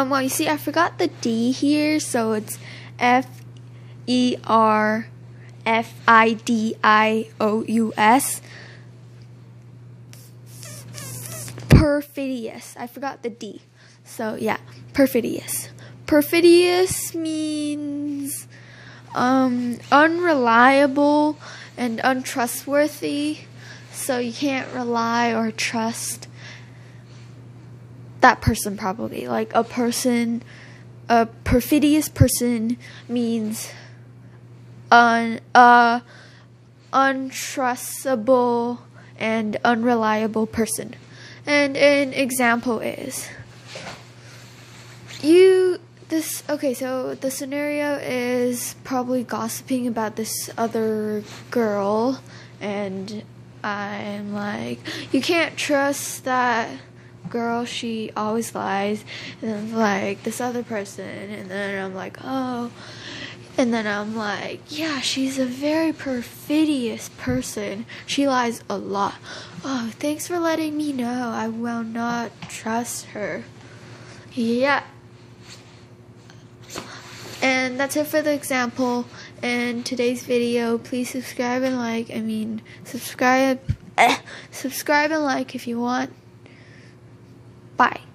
Um, well, you see, I forgot the D here, so it's F E R F I D I O U S. Perfidious. I forgot the D. So, yeah, perfidious. Perfidious means um, unreliable and untrustworthy. So, you can't rely or trust that person, probably. Like, a person, a perfidious person means un, uh, untrustable and unreliable person. And an example is you this okay so the scenario is probably gossiping about this other girl and i'm like you can't trust that girl she always lies and then like this other person and then i'm like oh and then i'm like yeah she's a very perfidious person she lies a lot oh thanks for letting me know i will not trust her yeah and that's it for the example in today's video. Please subscribe and like. I mean, subscribe, eh, subscribe and like if you want. Bye.